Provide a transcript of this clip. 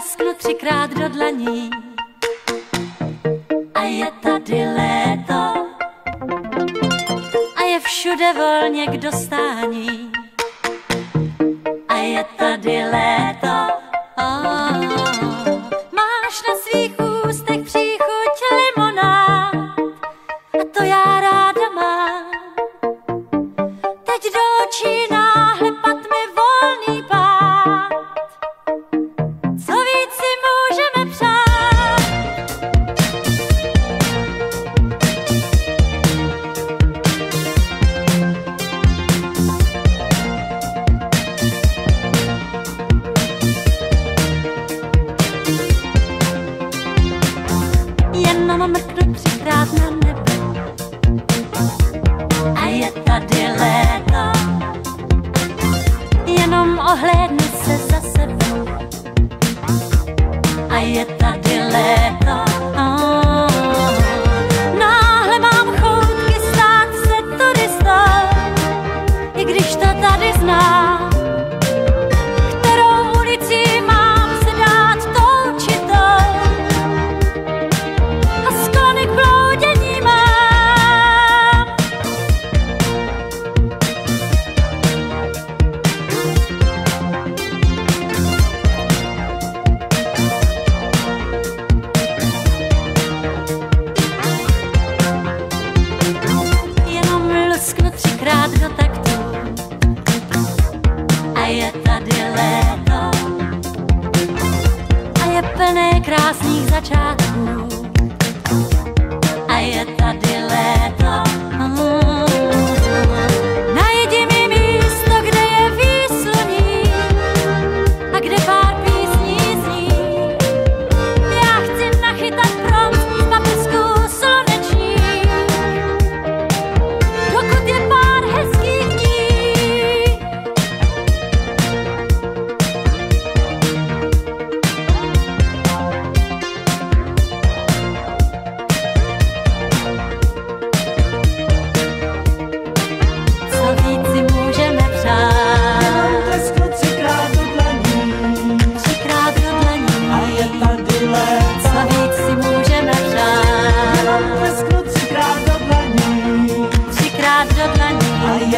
lesknu třikrát do dlaní. A je tady léto, a je všude volně k dostání. A je tady léto, máma mrkne třikrát na nebe. A je tady léto, jenom ohlédnu se za sebe. A je tady léto, plné krásných začátků. A je tady